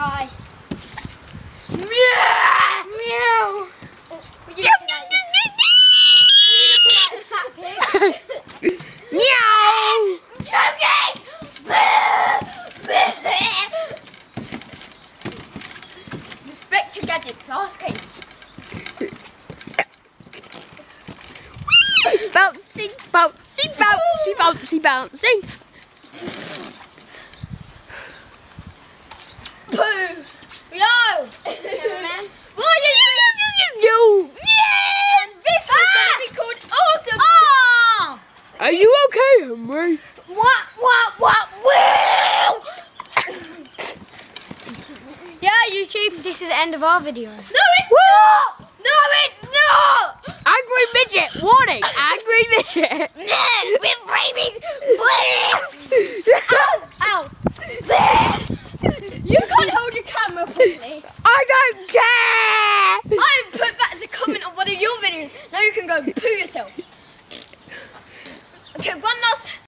Hi. Meow. Meow. Inspector Gadget's last case. Bouncy, bouncy, bouncy, bouncy, bouncy. Pooh. Yo. Cameraman. What are you? You. And this is going to be called Awesome. Ah! Are you okay, Henry? What? What? What? Wow. yeah, YouTube. This is the end of our video. No, it's not. No, it's not. Angry midget. Warning. Angry midget. No, I don't care. I put that as a comment on one of your videos. Now you can go poo yourself. Okay, one